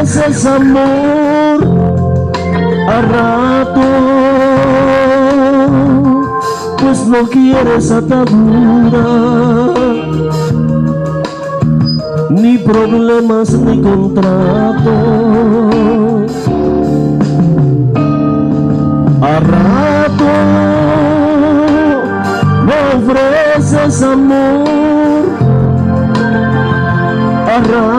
ofreces amor a rato, pues no quieres atadura, ni problemas ni contrato. A rato me ofreces amor, a rato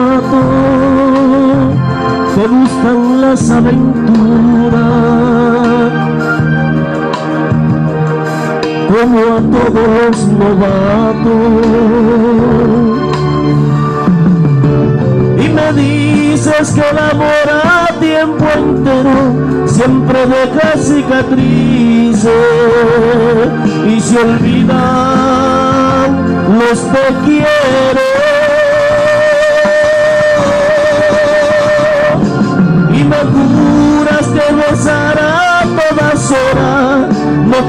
te gustan las aventuras, como a todos novatos. Y me dices que el amor a tiempo entero siempre deja cicatrices y se olvidan los te quiero.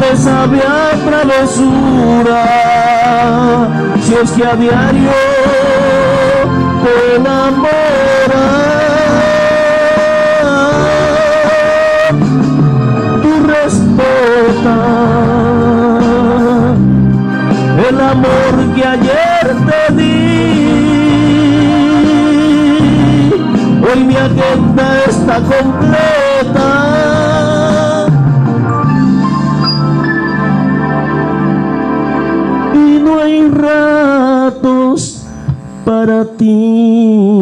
No te sabe a travesura. Si es que a diario te enamoras tú respeta el amor que ayer te di hoy mi agenda está completa ratos para ti.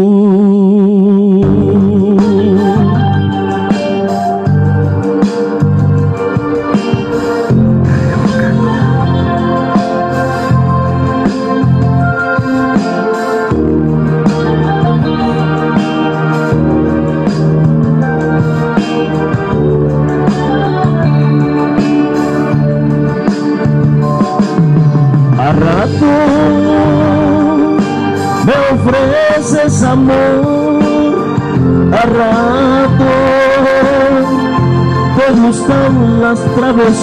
Me ofreces amor, a rato. Te gustan las travesuras.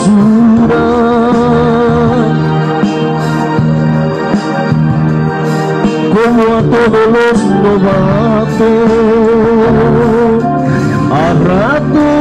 Como a todos los novatos, a rato